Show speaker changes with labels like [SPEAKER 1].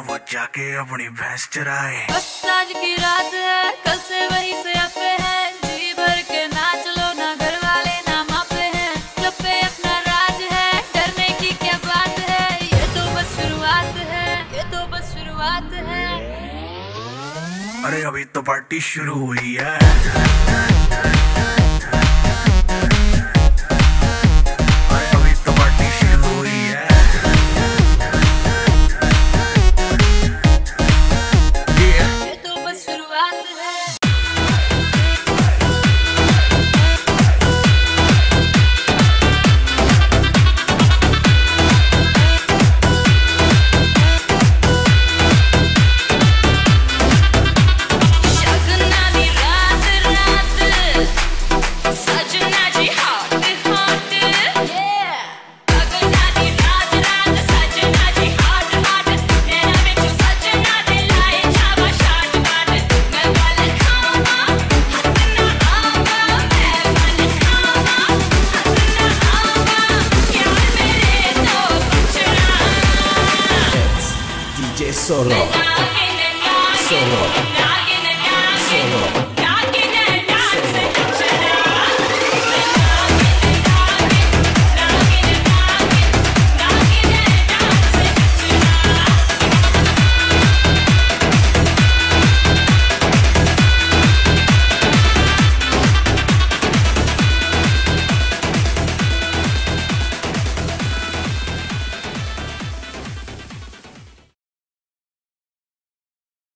[SPEAKER 1] के अपनी भैंस चराए।
[SPEAKER 2] बस आज की रात है कल से वही से अपे है। जी भर के नाच लो ना घर वाले ना मापे हैं। क्लब पे अपना राज है डरने की क्या बात है? ये तो बस शुरुआत है ये तो बस शुरुआत है।
[SPEAKER 1] अरे अभी तो पार्टी शुरू हुई है।
[SPEAKER 3] Solo. Solo.
[SPEAKER 2] Solo.